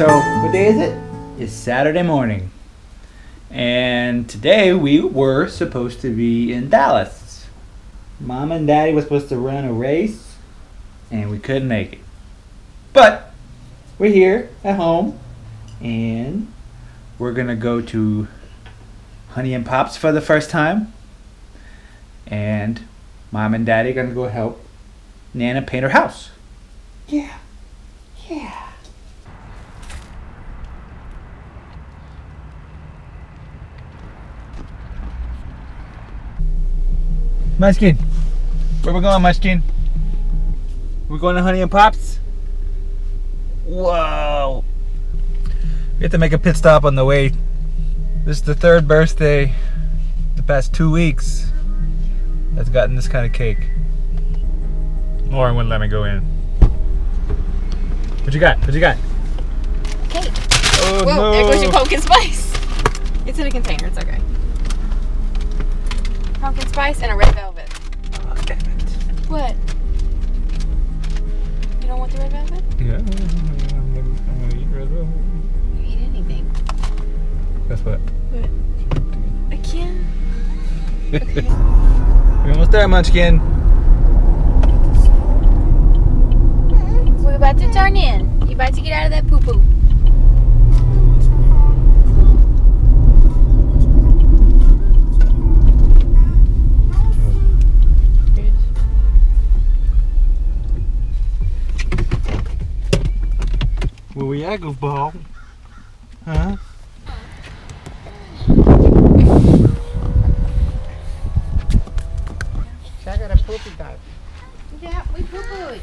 So what day is it? It's Saturday morning. And today we were supposed to be in Dallas. Mom and Daddy were supposed to run a race, and we couldn't make it. But we're here at home, and we're gonna go to Honey and Pops for the first time. And Mom and Daddy are gonna go help Nana paint her house. Yeah. Yeah. Munchkin. Where we going, Munchkin? We going to Honey and Pops? Whoa. We have to make a pit stop on the way. This is the third birthday the past two weeks that's gotten this kind of cake. Lauren wouldn't let me go in. What you got? What you got? Cake. Oh Whoa, no. there goes your pumpkin spice. It's in a container, it's okay. Pumpkin spice and a red velvet. Oh, damn it. What? You don't want the red velvet? Yeah, I'm gonna, I'm gonna eat red velvet. You eat anything. That's what. What? I can't. Okay. We're almost there, Munchkin. We're about to turn in. You about to get out of that poo poo. Where goofball? Huh? I got a poopy dog. Yeah, we poo pooed.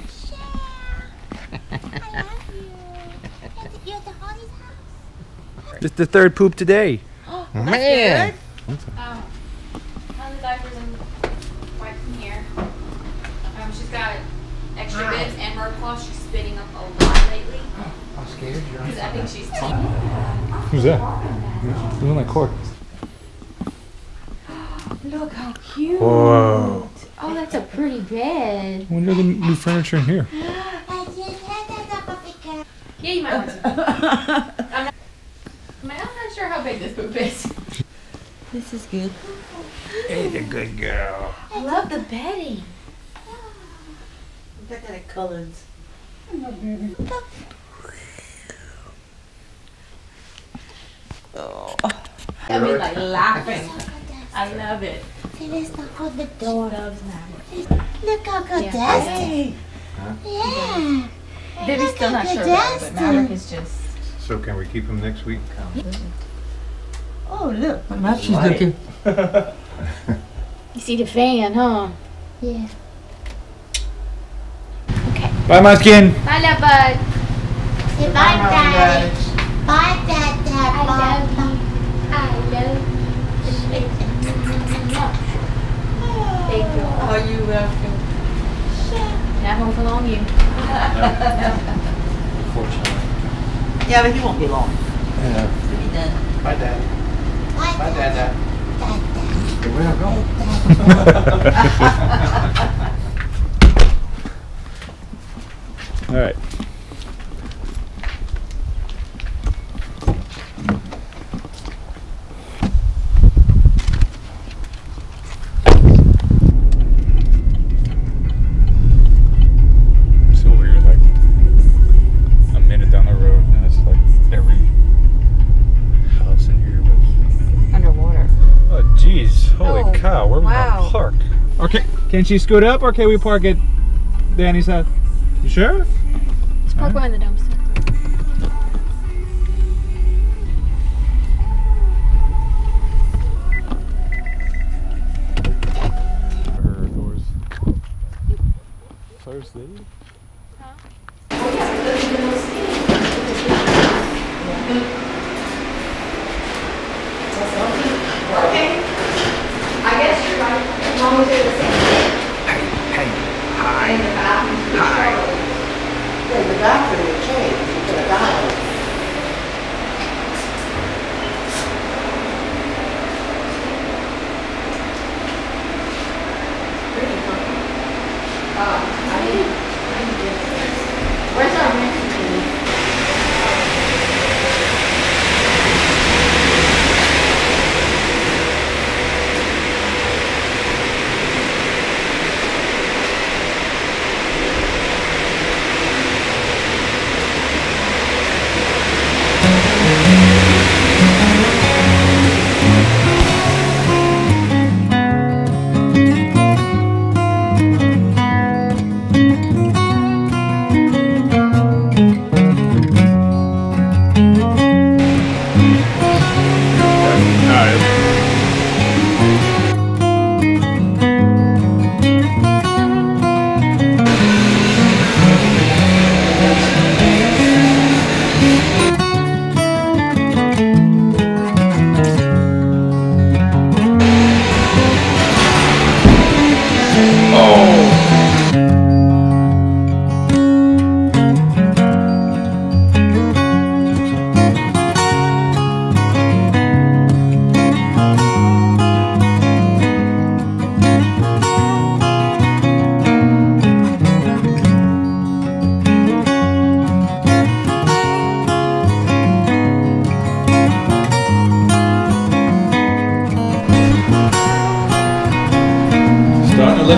This is the third poop today. Oh, Man. Um, on diapers and wipes in here. Um, she's got extra bits and more cloth. She's spitting up a lot lately. I'm scared. You're Because I think she's Who's that? Who's on that cord? Look how cute. Whoa. Oh, that's a pretty bed. I wonder the new furniture in here. Yeah, you might want to. I'm not, I'm not sure how big this poop is. This is good. Hey, a good girl. I love the bedding. Look kind of colors. Oh. I mean, like laughing. I love it. Let's knock on the door. Loves Maverick. Look how good Yeah. dusty. Yeah. Baby's still not sure about it, but Maverick is just. So can we keep him next week? Oh, look. Now she's looking. You see the fan, huh? Yeah. Bye, Munchkin. Bye, love bud. Say bye, Daddy. Bye, Dad, Dad. I Bye. love you. I love you. Thank you. Oh, you left him. Not home for long, you. Unfortunately. Yeah, but he won't be long. Yeah. He'll be done. Bye, Dad. Bye, Bye, Dad. Dad. Dad, Dad. Where am I going? All right. So weird, like a minute down the road, and it's like every house in here was. Underwater. Oh, jeez! Holy oh, cow! Where we gonna park? Okay, can she scoot up, or can we park at Danny's house? You sure? Let's park behind the dumpster. Her doors Thursday.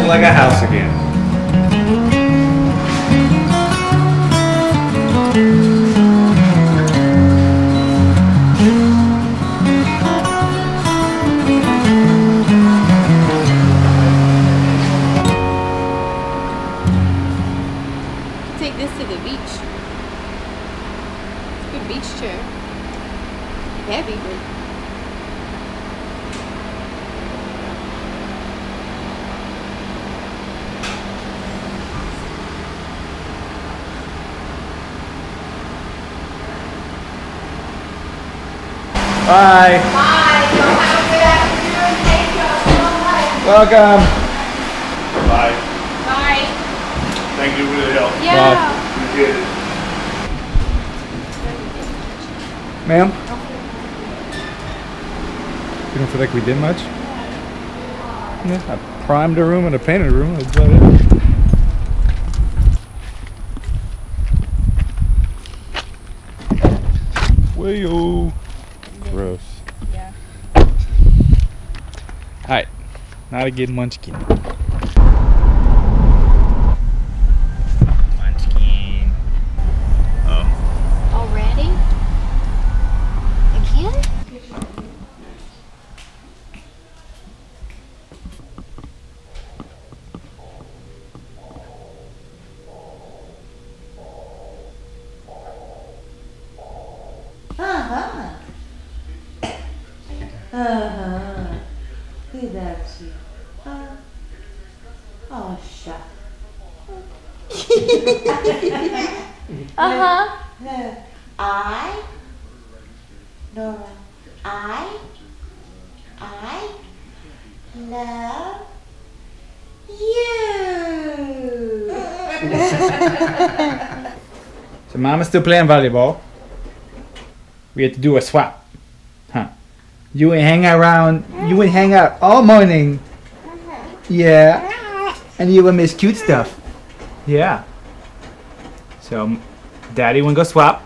Like a house again. Take this to the beach. Good beach chair. Heavy, but Bye. Bye. Welcome. Bye. Bye. Thank you for the help. Yeah. Appreciate it. Ma'am? You don't feel like we did much? Yeah, I primed a room and a painted a room. That's about it. Wayo. Gross. Yeah. Alright, Not a get Munchkin. Munchkin. Oh. Already? Again? Uh-huh. Uh-huh. Look at you. Huh? Oh, shut. Uh-huh. I, Nora, I, I love you. So Mama's still playing volleyball. We had to do a swap. You would hang around, you would hang out all morning. Yeah. And you would miss cute stuff. Yeah. So Daddy would go swap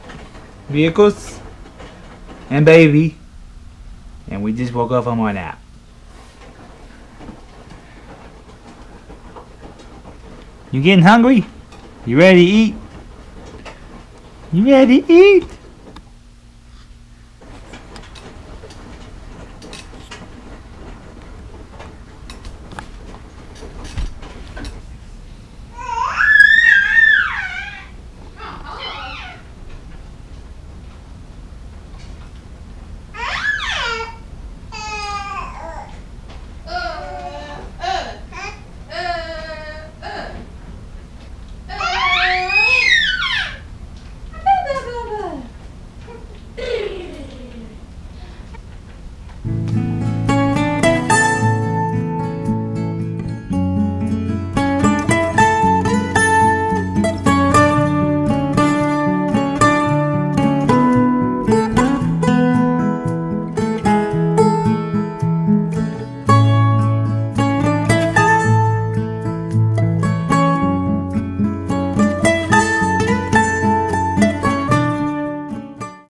vehicles and baby. And we just woke up from our nap. You getting hungry? You ready to eat? You ready to eat?